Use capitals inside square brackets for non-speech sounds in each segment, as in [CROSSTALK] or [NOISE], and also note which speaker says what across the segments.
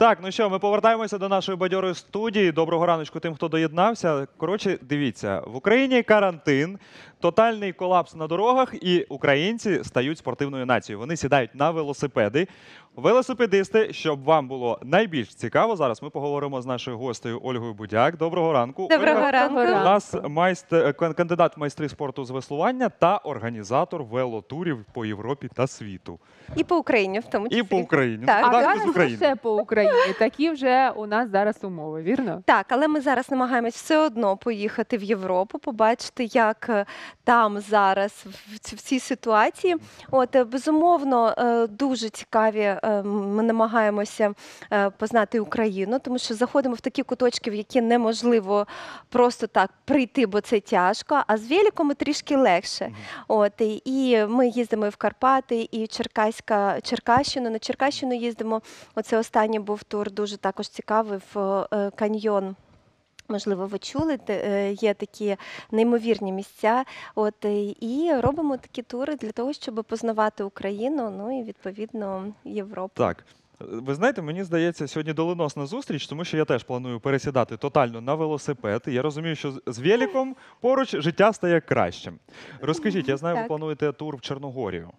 Speaker 1: Так, ну що, ми повертаємося до нашої бадьорої студії. Доброго раночку тим, хто доєднався. Коротше, дивіться, в Україні карантин, тотальний колапс на дорогах, і українці стають спортивною нацією. Вони сідають на велосипеди. Велосипедисти, щоб вам було найбільш цікаво, зараз ми поговоримо з нашою гостею Ольгою Будяк. Доброго ранку.
Speaker 2: Доброго
Speaker 1: Ольга,
Speaker 2: ранку.
Speaker 1: У нас майстер, кан- кандидат в майстри спорту з веслування та організатор велотурів по Європі та світу.
Speaker 2: І по Україні в тому числі.
Speaker 1: І по Україні.
Speaker 2: Так.
Speaker 3: А зараз
Speaker 1: України?
Speaker 3: по Україні. Такі вже у нас зараз умови, вірно?
Speaker 2: Так, але ми зараз намагаємось все одно поїхати в Європу, побачити, як е, там зараз в цій ситуації. От е, безумовно е, дуже цікаві. Е, Ми намагаємося е, познати Україну, тому що заходимо в такі куточки, в які неможливо просто так прийти, бо це тяжко. А з великом трішки легше. От і- і ми їздимо і в Карпати, і в Черкаська, Черкащину. На Черкащину їздимо. Оце останній був тур, дуже також цікавий в е, каньйон. Можливо, ви чули, е, є такі неймовірні місця. От е, і робимо такі тури для того, щоб познавати Україну, ну і відповідно Європу.
Speaker 1: Так. Ви знаєте, мені здається, сьогодні доленосна зустріч, тому що я теж планую пересідати тотально на велосипед. І Я розумію, що з- великом поруч життя стає кращим. Розкажіть, я знаю, ви плануєте тур в Чорногорію.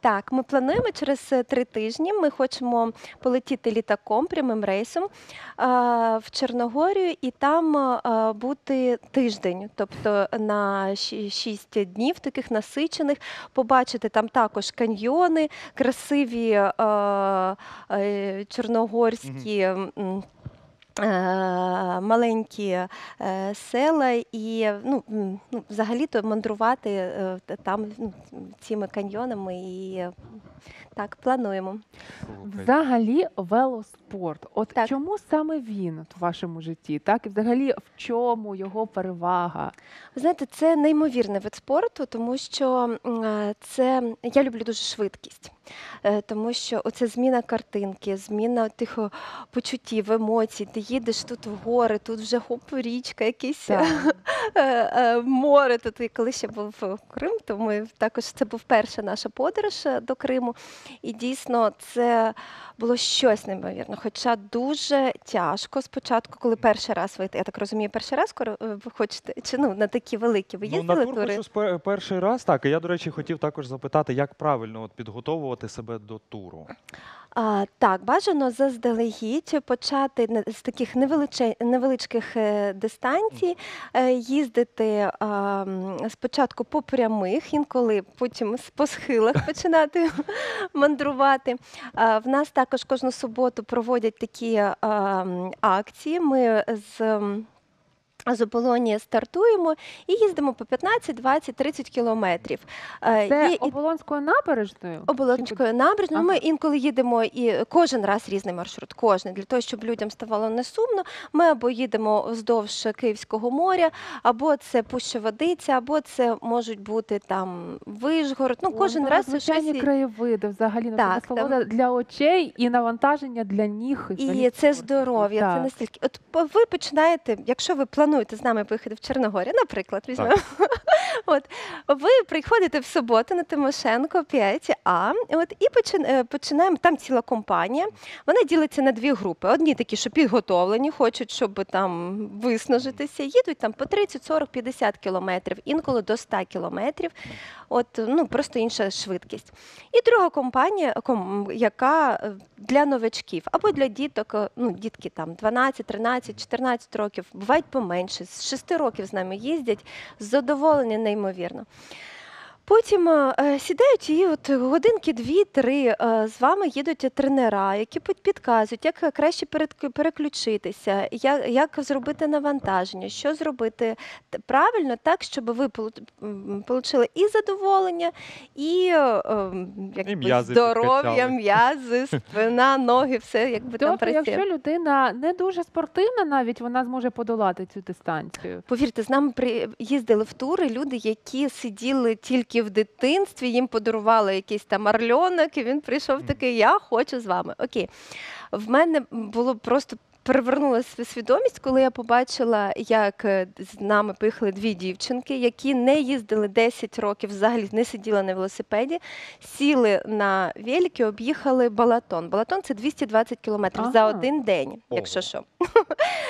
Speaker 2: Так, ми плануємо через е, три тижні. Ми хочемо полетіти літаком прямим рейсом в Чорногорію і там а, бути тиждень, тобто на шість днів таких насичених, побачити там також каньйони, красиві е, чорногорські. Е, Маленькі е, села і ну, ну, взагалі-то мандрувати е, там ну, цими каньйонами і так плануємо.
Speaker 3: Взагалі, велоспорт. От
Speaker 2: Так.
Speaker 3: чому саме він от в вашому житті? Так, і взагалі в чому його перевага?
Speaker 2: Ви знаєте, це неймовірний вид спорту, тому що м, е, це я люблю дуже швидкість, Е, тому що оце зміна картинки, зміна тих почуттів, емоцій. Ти їдеш тут в гори, тут вже хоп, річка, якийсь
Speaker 3: Так. [LAUGHS]
Speaker 2: е, море. Тут і коли ще був Крим, то ми також це був перша наша подорож е, до Криму. І дійсно це було щось неймовірне. Хоча дуже тяжко спочатку, коли перший раз ви, я так розумію, перший раз е, ви хочете, чи ну на такі великі ви
Speaker 1: Ну, на тур
Speaker 2: тури?
Speaker 1: хочу перший раз. Так, і я, до речі, хотів також запитати, як правильно от підготовувати себе до туру.
Speaker 2: А, так, бажано заздалегідь почати з таких невеличких е, дистанцій, е, їздити а, спочатку по прямих, інколи потім по схилах [LAUGHS] починати мандрувати. А, в нас також кожну суботу проводять такі а, акції. Ми з з оболоні стартуємо і їздимо по 15, 20, 30 кілометрів. Е,
Speaker 3: Це
Speaker 2: і
Speaker 3: оболонською набережною?
Speaker 2: Оболонською набережною. Ми інколи їдемо і кожен раз різний маршрут, кожен для того, щоб людям ставало не сумно. Ми або їдемо вздовж Київського моря, або це Пуща Водиця, або це можуть бути там Вишгород. Ну кожен раз це
Speaker 3: надзвичайні
Speaker 2: щось. і-
Speaker 3: краєвиди, взагалі ну,
Speaker 2: Так,
Speaker 3: насолода для очей і навантаження для ніг. взагалі
Speaker 2: І це здоров'я, це настільки. От ви починаєте, якщо ви плануєте з нами поїхати в Чорногорію, наприклад, візьмемо. [LAUGHS] От ви приходите в суботу на Тимошенко 5А, от і е, починаємо. Там ціла компанія. Вона ділиться на дві групи. Одні такі, що підготовлені, хочуть, щоб там виснажитися. Їдуть там по 30, 40, 50 кілометрів, інколи до 100 кілометрів. От ну просто інша швидкість. І друга компанія, яка е, для новачків або для діток, е, ну дітки там 12, 13, 14 років, бувають поменше, з шести років з нами їздять, задоволені неймовірно. Потім е, е, сідають і от годинки дві-три е, з вами їдуть тренера, які підказують, як краще переключитися, як, як зробити навантаження, що зробити правильно, так, щоб ви получили і задоволення, і, ем,
Speaker 1: м'язи
Speaker 2: здоров'я, м'язи, спина, ноги, все якби там
Speaker 3: Тобто,
Speaker 2: працює.
Speaker 3: якщо людина не дуже спортивна, навіть вона зможе подолати цю дистанцію.
Speaker 2: Повірте, з нами при... їздили в тури люди, які сиділи тільки в дитинстві, їм подарували якийсь там орльонок, і він прийшов такий: Я хочу з вами. Окей. В мене було просто. Перевернула свідомість, коли я побачила, як е, з нами поїхали дві дівчинки, які не їздили 10 років, взагалі не сиділи на велосипеді, сіли на велики, об'їхали Балатон. Балатон це 220 кілометрів за один день, якщо що.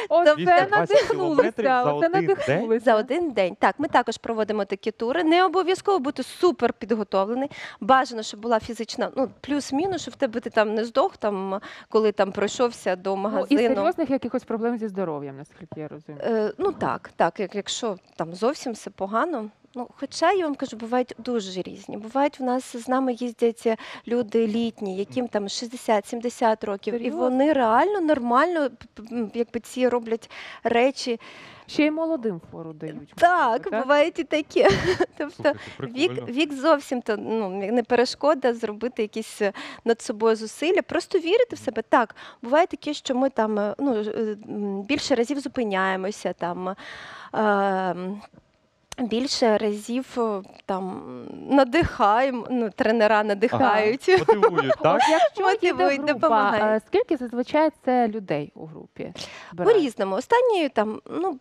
Speaker 3: Оце
Speaker 1: 220 кілометрів за
Speaker 3: оце
Speaker 1: один день?
Speaker 2: За один день. Так, ми також проводимо такі тури. Не обов'язково бути супер підготовлений. Бажано, щоб була фізична, ну плюс-мінус, щоб в тебе ти там не здох, там коли там пройшовся до
Speaker 3: Ну,
Speaker 2: магазину.
Speaker 3: Серйозних якихось проблем зі здоров'ям, наскільки я розумію.
Speaker 2: Е, ну так, так, як, якщо там зовсім все погано. Ну, хоча я вам кажу, бувають дуже різні. Бувають в нас з нами їздять е, люди літні, яким там 60-70 років, і вони реально нормально якби ці роблять речі.
Speaker 3: Ще й молодим фору дають.
Speaker 2: Так,
Speaker 3: можливо,
Speaker 2: бувають і таке. [LAUGHS] Тобто вік, вік зовсім то ну не перешкода зробити якісь е, над собою зусилля, просто вірити в себе. Так, буває таке, що ми там е, ну більше разів зупиняємося там. е, Більше разів е, там надихаємо, ну тренера надихають.
Speaker 1: Мотивують, так?
Speaker 3: Якщо
Speaker 2: Мотивують,
Speaker 3: група,
Speaker 2: допомагають.
Speaker 3: е, скільки зазвичай це людей у групі?
Speaker 2: По-різному. Останні там ну,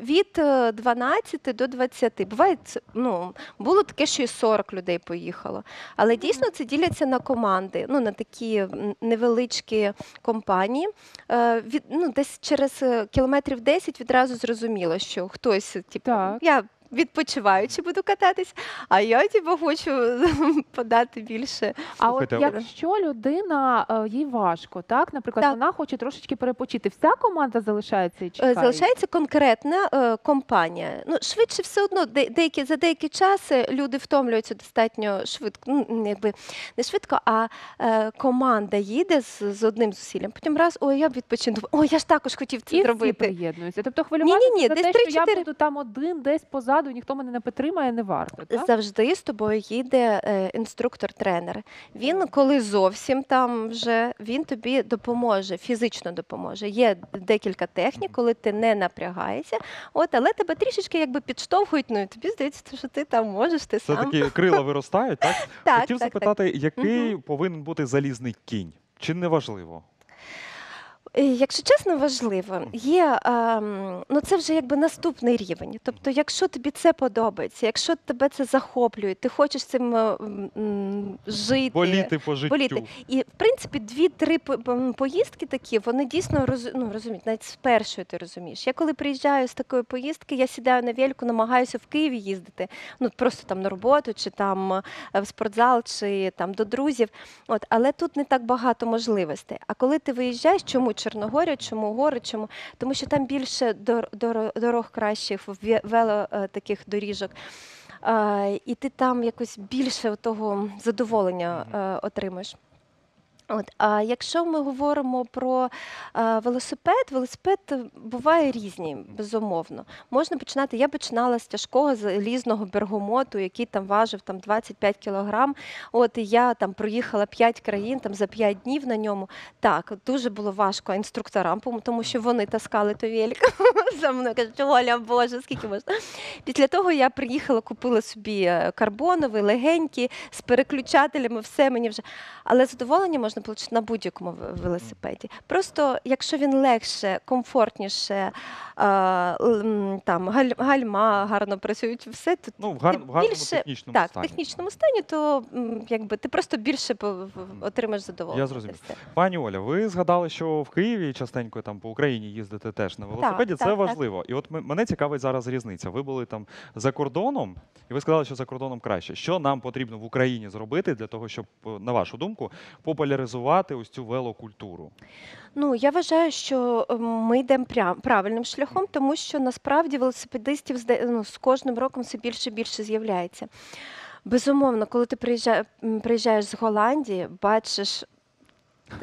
Speaker 2: від е, 12 до 20. Буває, ну, було таке, що і 40 людей поїхало. Але дійсно це діляться на команди, ну, на такі невеличкі компанії. Е, від, ну, десь через е, кілометрів 10 відразу зрозуміло, що хтось, типу,
Speaker 3: Так.
Speaker 2: я відпочиваючи буду кататись, а я типу, хочу [LAUGHS] подати більше.
Speaker 3: А от
Speaker 1: Слухайте,
Speaker 3: якщо людина е, їй важко, так, наприклад,
Speaker 2: Так.
Speaker 3: вона хоче трошечки перепочити, вся команда залишається і
Speaker 2: Е,
Speaker 3: чекає?
Speaker 2: Залишається конкретна е, компанія. Ну, швидше все одно, де, деякі, за деякий час е, люди втомлюються достатньо швидко. Ну, м, якби не швидко, а е, команда їде з, з одним зусиллям. Потім раз, ой, я б відпочину. Ой, я ж також хотів це
Speaker 3: і всі
Speaker 2: зробити.
Speaker 3: приєднуються. Тобто хвилюватися
Speaker 2: Ні-ні-ні,
Speaker 3: за
Speaker 2: десь
Speaker 3: те, що я
Speaker 2: 3-4.
Speaker 3: буду там один, десь позаду, ніхто мене не підтримає, не варто. Так?
Speaker 2: Завжди з тобою їде е, інструктор-тренер. Він, коли зовсім там вже він тобі допоможе, фізично допоможе. Є декілька технік, коли ти не напрягаєшся, от, але тебе трішечки якби підштовхують. Ну і тобі здається, що ти там можеш, ти
Speaker 1: Це
Speaker 2: сам.
Speaker 1: такі крила виростають, так? [LAUGHS]
Speaker 2: Так,
Speaker 1: Хотів
Speaker 2: так, так.
Speaker 1: запитати, який повинен бути залізний кінь? Чи не важливо?
Speaker 2: Якщо чесно, важливо, є ем, ну це вже якби наступний рівень. Тобто, якщо тобі це подобається, якщо тебе це захоплює, ти хочеш цим е, м, м, жити.
Speaker 1: Боліти по життю.
Speaker 2: боліти. І в принципі, дві-три по- по- поїздки такі, вони дійсно роз, ну, розуміють, навіть з першої ти розумієш. Я коли приїжджаю з такої поїздки, я сідаю на вельку, намагаюся в Києві їздити, ну просто там на роботу, чи там е, в спортзал, чи там до друзів. От, але тут не так багато можливостей. А коли ти виїжджаєш, чому Чорногорія, чому гори, чому? Тому що там більше дор, дор, дорог кращих, ве- вело е, таких доріжок. Е, і ти там якось більше того задоволення е, отримаєш. От, а якщо ми говоримо про е, велосипед, велосипед е, буває різні, безумовно. Можна починати. Я починала з тяжкого залізного бергамоту, який там важив там 25 кілограм. От і я там проїхала 5 країн там за 5 днів на ньому. Так, дуже було важко інструкторам, тому що вони таскали то велик [LAUGHS] за мною. Кажуть, Оля, Боже, скільки можна. Після того я приїхала, купила собі е, карбоновий, легенький, з переключателями, все мені вже. Але задоволення можна отримати на будь-якому велосипеді. Просто якщо він легше, комфортніше, е, там галь- гальма гарно працюють, все то
Speaker 1: Ну, в, гар...
Speaker 2: ти
Speaker 1: в гарному
Speaker 2: більше-
Speaker 1: технічному
Speaker 2: так, в
Speaker 1: стані.
Speaker 2: технічному стані, то якби ти просто більше отримаєш задоволення.
Speaker 1: Я зрозумів. Пані Оля, ви згадали, що в Києві частенько там по Україні їздите теж на велосипеді.
Speaker 2: так,
Speaker 1: Це
Speaker 2: так.
Speaker 1: важливо. І от мене цікавить зараз різниця. Ви були там за кордоном, і ви сказали, що за кордоном краще. Що нам потрібно в Україні зробити для того, щоб, е, на вашу думку, популяризувати ось цю велокультуру?
Speaker 2: Ну, я вважаю, що ем, ми йдемо прям правильним шляхом, тому що насправді велосипедистів ну, з кожним роком все більше і більше з'являється. Безумовно, коли ти приїжджаєш з Голландії, бачиш.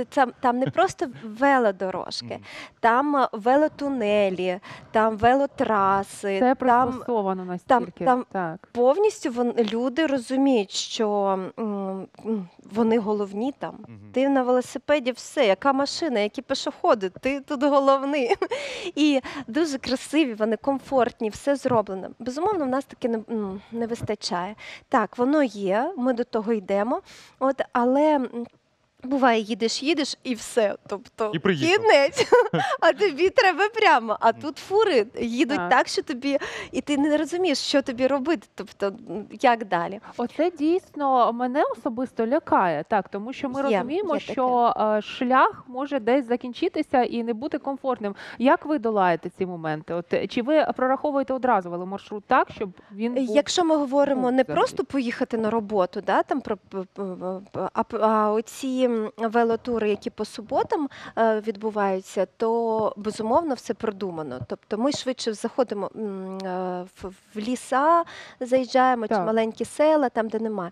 Speaker 2: Там, там не просто велодорожки, там е, велотунелі, там велотраси,
Speaker 3: Це
Speaker 2: там
Speaker 3: настільки.
Speaker 2: там-
Speaker 3: так.
Speaker 2: повністю вон, люди розуміють, що м, вони головні там.
Speaker 1: Мгм.
Speaker 2: Ти на велосипеді все, яка машина, які пішоходи, ти тут головний. [LAUGHS] І дуже красиві, вони комфортні, все зроблено. Безумовно, в нас таки не, не вистачає. Так, воно є, ми до того йдемо. От, але Буває, їдеш, їдеш і все. Тобто
Speaker 1: І приїхав.
Speaker 2: кінець, [LAUGHS] а тобі треба прямо. А тут фури їдуть
Speaker 3: Так.
Speaker 2: так. що тобі, і ти не розумієш, що тобі робити. Тобто, як далі.
Speaker 3: Оце дійсно мене особисто лякає, так тому що ми
Speaker 2: Є,
Speaker 3: розуміємо,
Speaker 2: є таке.
Speaker 3: що е, шлях може десь закінчитися і не бути комфортним. Як ви долаєте ці моменти? От е, чи ви прораховуєте одразу веломаршрут так, щоб він був
Speaker 2: Якщо ми говоримо
Speaker 3: був
Speaker 2: не
Speaker 3: взагалі.
Speaker 2: просто поїхати на роботу, да, там про п- п- п- а, п- а оці м, велотури, які по суботам е, відбуваються, то безумовно все продумано. Тобто ми швидше заходимо е, в, ліса, заїжджаємо чи маленькі села, там де немає.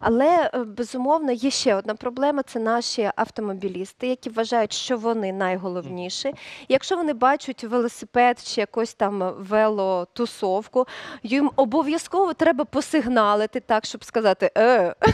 Speaker 2: Але е, безумовно є ще одна проблема: це наші автомобілісти, які вважають, що вони найголовніші. Якщо вони бачать велосипед чи якусь там велотусовку, їм обов'язково треба посигналити так, щоб сказати: е, [LAUGHS]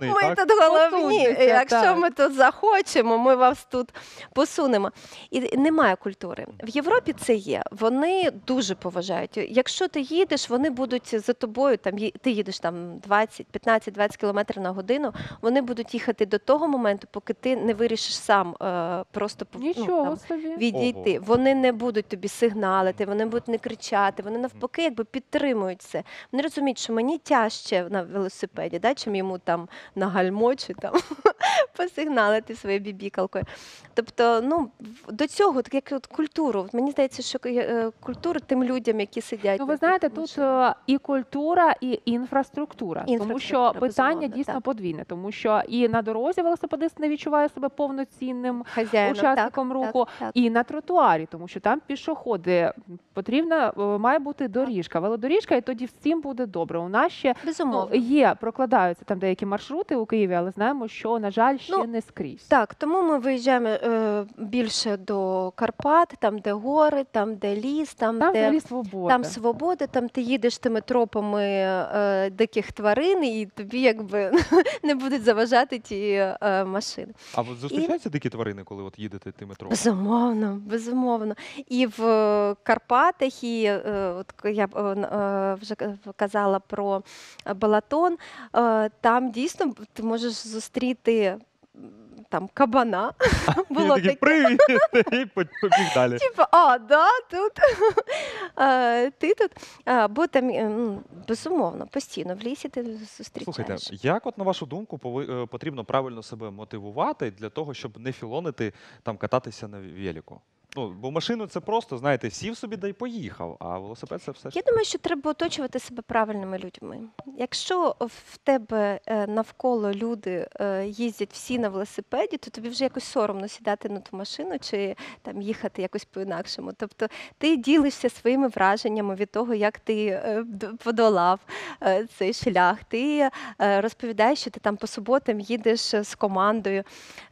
Speaker 2: ми тут головні. Якщо
Speaker 3: так.
Speaker 2: ми тут захочемо, ми вас тут посунемо. І немає культури. В Європі це є. Вони дуже поважають. Якщо ти їдеш, вони будуть за тобою. Там ти їдеш там 20, 15-20 км на годину. Вони будуть їхати до того моменту, поки ти не вирішиш сам е, просто пов- ну, там,
Speaker 3: собі.
Speaker 2: відійти. Вони не будуть тобі сигналити, вони будуть не кричати, вони навпаки якби підтримують це. Вони розуміють, що мені тяжче на велосипеді, да, чим йому там на гальмо чи там [LAUGHS] посигналити своєю бібікалкою. Тобто, ну до цього так як от культуру. Мені здається, що е, культуру тим людям, які сидять.
Speaker 3: Ну, ви знаєте, тут е, і культура, і інфраструктура, тому що питання дійсно
Speaker 2: так.
Speaker 3: подвійне, тому що і на дорозі велосипедист не відчуває себе повноцінним
Speaker 2: хазяїном,
Speaker 3: учасником
Speaker 2: так,
Speaker 3: руху,
Speaker 2: так, так.
Speaker 3: і на тротуарі, тому що там пішоходи потрібна е, має бути доріжка, велодоріжка, і тоді всім буде добре. У нас ще ну,
Speaker 2: Безумовно.
Speaker 3: є, прокладаються там деякі маршрути у Києві, але знаємо, що на жаль ще
Speaker 2: Ну,
Speaker 3: не скрізь.
Speaker 2: Так, тому ми виїжджаємо е, більше до Карпат, там, де гори, там, де ліс, там,
Speaker 3: Там
Speaker 2: де
Speaker 3: свобода.
Speaker 2: Там свобода, там ти їдеш тими тропами е, диких тварин, і тобі якби [LAUGHS] не будуть заважати ті е, машини.
Speaker 1: А от зустрічаються дикі тварини, коли от їдете тими тропами?
Speaker 2: Безумовно, безумовно. І в Карпатах, і е, от я б, е, е, вже казала про Балатон, е, там дійсно ти можеш зустріти там кабана. [LAUGHS] [LAUGHS] Було таке.
Speaker 1: привіт! [LAUGHS] І побіг далі.
Speaker 2: Типу, а, да, тут ти тут. А, Бо там е, ну, безумовно, постійно в лісі ти зустрічаєш.
Speaker 1: Слухайте, як от на вашу думку пови- е, потрібно правильно себе мотивувати для того, щоб не філонити там кататися на велику? Ну, бо машину це просто, знаєте, сів собі да й поїхав, а велосипед це все ж.
Speaker 2: Я думаю, що треба оточувати себе правильними людьми. Якщо в тебе е, навколо люди е, їздять всі на велосипеді, то тобі вже якось соромно сідати на ту машину чи там їхати якось по-інакшому. Тобто ти ділишся своїми враженнями від того, як ти е, подолав цей шлях. Ти розповідаєш, що ти там по суботам їдеш з командою.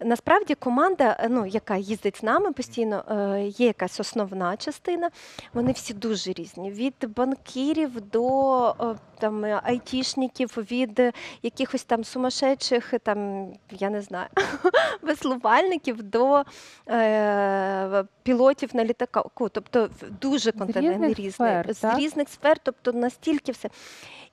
Speaker 2: Насправді команда, ну, яка їздить з нами постійно, є якась основна частина. Вони всі дуже різні. Від банкірів до е, там айтішників, від якихось там сумасшедших, там, я не знаю, [LAUGHS] веслувальників до е, пілотів на літаку. Тобто дуже континент різний. з різних сфер, тобто настільки все.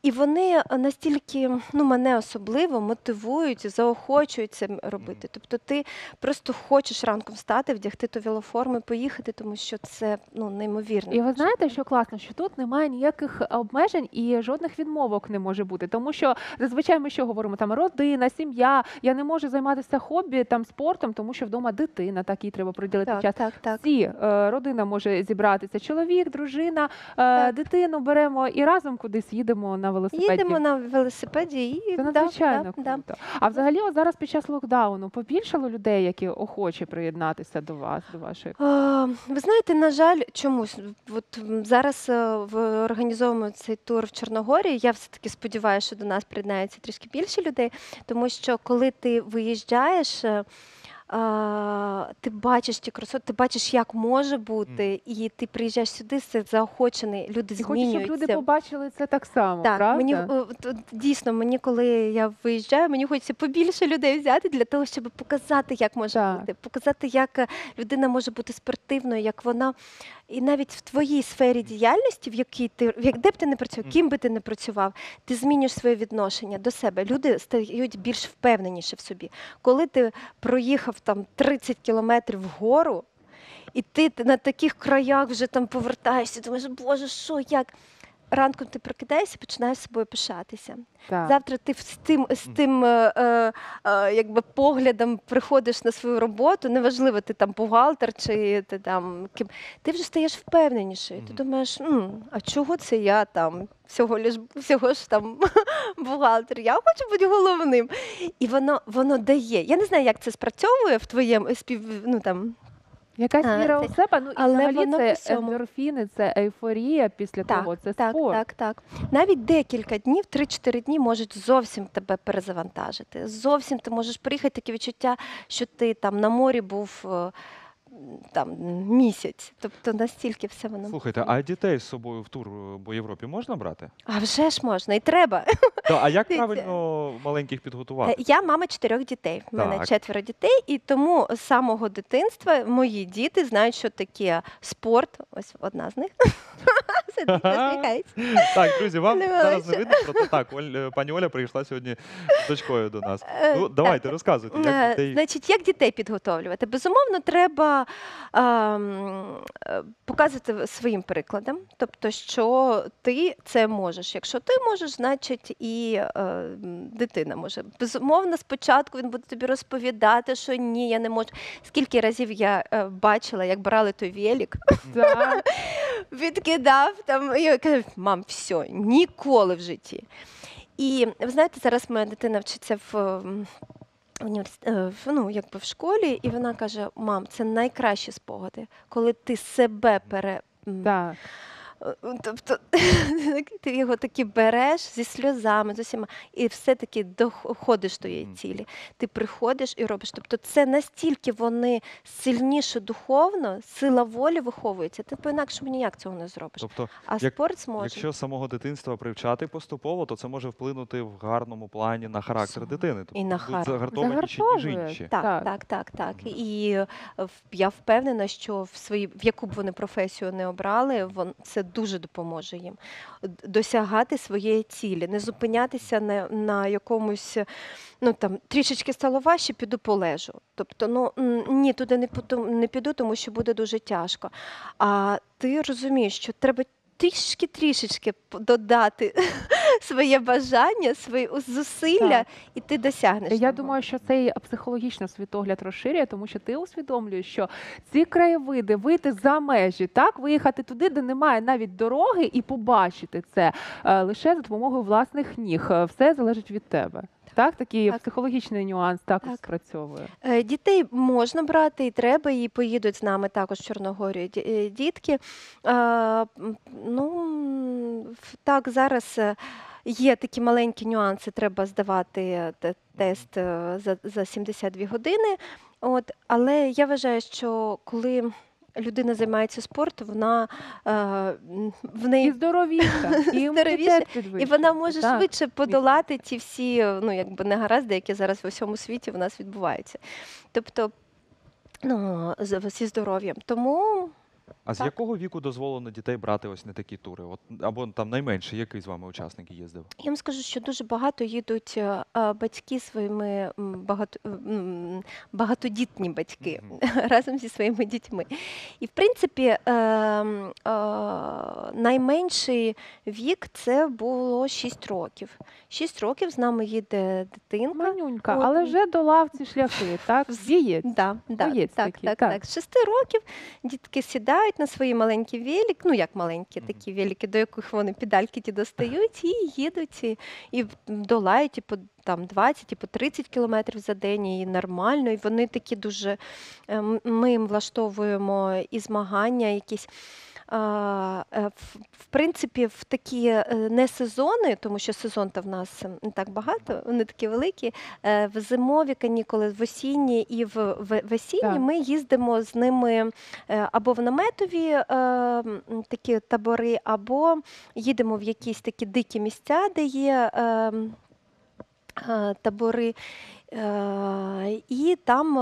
Speaker 2: І вони настільки, ну мене особливо мотивують, заохочують це робити. Тобто ти просто хочеш ранком встати, вдягти ту велоформу і поїхати, тому що це ну неймовірно.
Speaker 3: І ви знаєте, що класно, що тут немає ніяких обмежень і жодних відмовок не може бути. Тому що зазвичай ми що говоримо там родина, сім'я. Я не можу займатися хобі там спортом, тому що вдома дитина, так їй треба приділити
Speaker 2: так,
Speaker 3: час.
Speaker 2: так, так.
Speaker 3: Всі е, родина може зібратися. Чоловік, дружина, е,
Speaker 2: Так.
Speaker 3: дитину беремо і разом кудись їдемо на велосипеді.
Speaker 2: Їдемо на велосипеді і
Speaker 3: Це надзвичайно
Speaker 2: да, да.
Speaker 3: А взагалі, от зараз під час локдауну побільшало людей, які охочі приєднатися до вас, до вашої
Speaker 2: А, Ви знаєте, на жаль, чомусь от зараз е, в- організовуємо цей тур в Чорногорії. Я все таки сподіваюся, що до нас приєднається трішки більше людей, тому що коли ти виїжджаєш. Е, ти бачиш ті красоти, ти бачиш, як може бути, і ти приїжджаєш сюди, все заохочений, люди
Speaker 3: І хочеш, щоб люди побачили це так само,
Speaker 2: Так,
Speaker 3: правда?
Speaker 2: мені е, от дійсно, мені коли я виїжджаю, мені хочеться побільше людей взяти для того, щоб показати, як може
Speaker 3: Так.
Speaker 2: бути, показати, як е, людина може бути спортивною, як вона і навіть в твоїй сфері діяльності, в якій ти в як де б ти не працював, ким би ти не працював, ти змінюєш своє відношення до себе. Люди стають більш впевненіше в собі. Коли ти проїхав там 30 кілометрів вгору. І ти на таких краях вже там повертаєшся, думаєш, боже, що як? Ранком ти прокидаєшся, починаєш собою пишатися.
Speaker 3: Так.
Speaker 2: Завтра ти з тим, з тим е, е, е, якби поглядом приходиш на свою роботу. Неважливо, ти там бухгалтер чи ти там ким. Ти вже стаєш впевненіший. Ти думаєш, «М, а чого це я там всього лиш всього ж там [LAUGHS] бухгалтер? Я хочу бути головним. І воно воно дає. Я не знаю, як це спрацьовує в твоєму спів. Ну там
Speaker 3: Якась
Speaker 2: А,
Speaker 3: віра
Speaker 2: це-
Speaker 3: у себе, ну і
Speaker 2: але
Speaker 3: взагалі
Speaker 2: воно
Speaker 3: це
Speaker 2: по всьому.
Speaker 3: ендорфіни, це ейфорія після
Speaker 2: Так,
Speaker 3: того, це
Speaker 2: так,
Speaker 3: спорт.
Speaker 2: так, так. Навіть декілька днів, 3-4 дні можуть зовсім тебе перезавантажити. Зовсім ти можеш приїхати таке відчуття, що ти там на морі був е, там місяць. Тобто настільки все воно.
Speaker 1: Слухайте, а дітей з собою в тур е, по Європі можна брати?
Speaker 2: А вже ж можна і треба. [LAUGHS]
Speaker 1: Та, а як правильно маленьких
Speaker 2: Е,
Speaker 1: підготувати?
Speaker 2: Я мама чотирьох дітей. У мене четверо дітей, і тому з самого дитинства мої діти знають, що таке спорт. Ось одна з них. [LAUGHS] Сидить, посміхається.
Speaker 1: Так, друзі, вам зараз не видно, проте так, е, пані Оля прийшла сьогодні з дочкою до нас.
Speaker 2: Е,
Speaker 1: Ну, давайте, розказуйте, як
Speaker 2: Е,
Speaker 1: дітей.
Speaker 2: Значить, як дітей підготовлювати? Безумовно, треба е, показувати в- своїм прикладом. Тобто, що ти це можеш. Якщо ти можеш, значить і е, дитина може. Безумовно, спочатку він буде тобі розповідати, що ні, я не можу. Скільки разів я е, бачила, як брали той велик, [LAUGHS] відкидав там, і кажу, мам, все, ніколи в житті. І ви знаєте, зараз моя дитина вчиться в. Е, ну, якби в школі, і вона каже: мам, це найкращі спогади, коли ти себе пере.
Speaker 3: Так.
Speaker 2: Е, Тобто [LAUGHS] ти його таки береш зі сльозами, з усіма, і все-таки доходиш до її цілі. Ти приходиш і робиш. Тобто, це настільки вони сильніше духовно, сила волі виховується. Ти по-інакшому ніяк цього не зробиш.
Speaker 1: Тобто,
Speaker 2: А
Speaker 1: як-
Speaker 2: спорт зможе.
Speaker 1: якщо самого дитинства привчати поступово, то це може вплинути в гарному плані на характер дитини. Тобто
Speaker 2: І на
Speaker 1: ніж інші.
Speaker 2: Так,
Speaker 3: Так.
Speaker 2: так, так. І е, я впевнена, що в свої в яку б вони професію не обрали, вон це дуже допоможе їм досягати своєї цілі, не зупинятися на, на якомусь. Ну там трішечки стало важче, піду полежу. Тобто, ну ні, туди не піду, не піду, тому що буде дуже тяжко. А ти розумієш, що треба трішечки трішечки додати [LAUGHS] своє бажання, свої зусилля,
Speaker 3: Так.
Speaker 2: і ти досягнеш.
Speaker 3: Я
Speaker 2: того.
Speaker 3: думаю, що це і психологічно світогляд розширює, тому що ти усвідомлюєш, що ці краєвиди вийти за межі, так виїхати туди, де немає навіть дороги, і побачити це е, лише за допомогою власних ніг. Е, Все залежить від тебе. Так, такий
Speaker 2: Так.
Speaker 3: психологічний нюанс також
Speaker 2: Так.
Speaker 3: спрацьовує.
Speaker 2: Е, Дітей можна брати і треба, і поїдуть з нами також в Чорногорію е, дітки. Е, Ну, так, зараз е, є такі маленькі нюанси, треба здавати тест е, за, за 72 години. От, але я вважаю, що коли людина займається спортом, вона е, в неї
Speaker 3: здоровіша, і
Speaker 2: Здоровіша, [LAUGHS] і вона може
Speaker 3: Так.
Speaker 2: швидше подолати ті всі ну, якби негаразди, які зараз в усьому світі в нас відбуваються. Тобто, ну, з- зі здоров'ям. Тому
Speaker 1: А з
Speaker 2: Так.
Speaker 1: якого віку дозволено дітей брати ось на такі тури? От або там найменше, який з вами учасник їздив?
Speaker 2: я вам скажу, що дуже багато їдуть е, е, батьки своїми багато, багатодітні батьки
Speaker 1: Мгм. [LAUGHS]
Speaker 2: разом зі своїми дітьми. І в принципі, е, е, найменший вік це було 6 років. 6 років з нами їде дитинка.
Speaker 3: Манюнька,
Speaker 2: От,
Speaker 3: але вже долав ці шляхи, так? Дієць.
Speaker 2: Да, да, так, так,
Speaker 3: так.
Speaker 2: так. З шести років дітки сідають на свої маленькі велики, ну як маленькі такі велики, до яких вони педальки ті достають, і їдуть, і, і долають і по там 20, і по 30 кілометрів за день, і нормально. І вони такі дуже. е, Ми їм влаштовуємо і змагання якісь. Е, В принципі, в такі е, не сезони, тому що сезон то в нас не так багато, вони такі великі. е, В зимові канікули, в осінні і в весінні ми їздимо з ними або в наметові такі табори, або їдемо в якісь такі дикі місця, де є. е, м, е, Табори, і там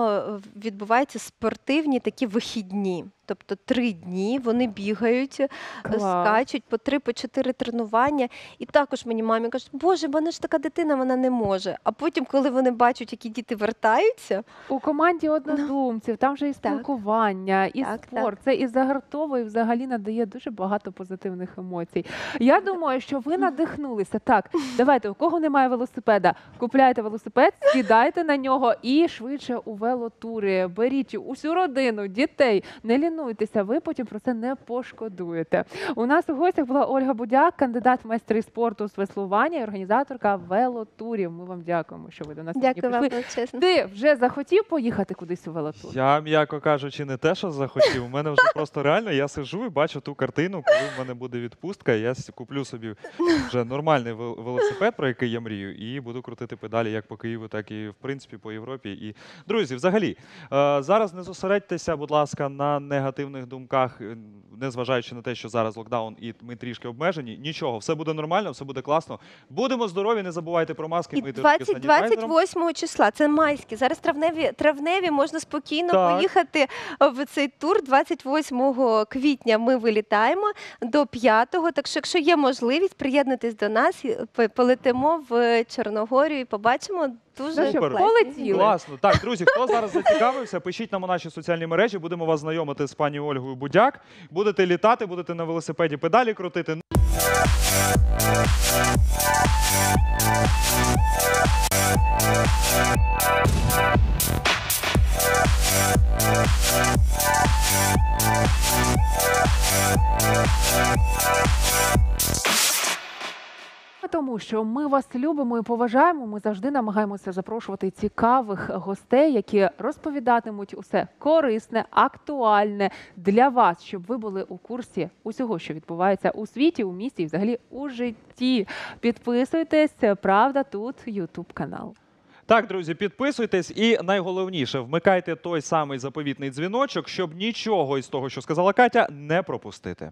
Speaker 2: відбуваються спортивні такі вихідні. Тобто три дні вони бігають, е,
Speaker 3: Клас.
Speaker 2: скачуть по три, по чотири тренування. І також мені мамі кажуть, боже, в мене ж така дитина, вона не може. А потім, коли вони бачать, які діти вертаються,
Speaker 3: У команді однодумців, там же і спілкування, і
Speaker 2: Так,
Speaker 3: спорт. Це і загартовує, і взагалі надає дуже багато позитивних емоцій. Я думаю, що ви надихнулися. Так, давайте, у кого немає велосипеда, купляйте велосипед, сідайте на нього і швидше у велотури. Беріть усю родину, дітей, не лінуйтеся, ви потім про це не пошкодуєте. У нас у гостях була Ольга Будяк, кандидат в майстри спорту з веслування і організаторка велотурів. Ми вам дякуємо, що ви до нас сьогодні
Speaker 2: дякую вам
Speaker 3: прийшли.
Speaker 2: величезно.
Speaker 3: Ти вже захотів поїхати кудись у велотур?
Speaker 1: Я, м'яко кажучи, не те, що захотів. У мене вже просто реально я сижу і бачу ту картину, коли в мене буде відпустка. Я с- куплю собі вже нормальний вел- велосипед, про який я мрію, і буду крутити педалі як по Києву, так і в принципі по Європі. І друзі, взагалі, е, зараз не зосередьтеся, будь ласка, на негативних думках, е, незважаючи на те, що зараз локдаун і ми трішки обмежені. Нічого, все буде нормально, все буде класно. Будемо здорові, не забувайте про маски.
Speaker 2: І
Speaker 1: мити
Speaker 2: 20,
Speaker 1: санітайзером.
Speaker 2: 28 числа, це майські. Зараз травневі, травневі можна спокійно
Speaker 1: Так.
Speaker 2: поїхати в цей тур. 28 квітня ми вилітаємо до 5-го. Так що, якщо є можливість, приєднуйтесь до нас, полетимо в Чорногорію і побачимо дуже
Speaker 3: полетіли?
Speaker 1: Класно. Так, друзі, хто зараз зацікавився, пишіть нам у наші соціальні мережі. Будемо вас знайомити з пані Ольгою Будяк. Будете літати, будете на велосипеді педалі крутити.
Speaker 3: Тому що ми вас любимо і поважаємо. Ми завжди намагаємося запрошувати цікавих гостей, які розповідатимуть усе корисне, актуальне для вас, щоб ви були у курсі усього, що відбувається у світі, у місті і взагалі у житті. Підписуйтесь, правда, тут Ютуб канал.
Speaker 1: Так, друзі, підписуйтесь і найголовніше, вмикайте той самий заповітний дзвіночок, щоб нічого із того, що сказала Катя, не пропустити.